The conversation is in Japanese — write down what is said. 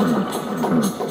うん。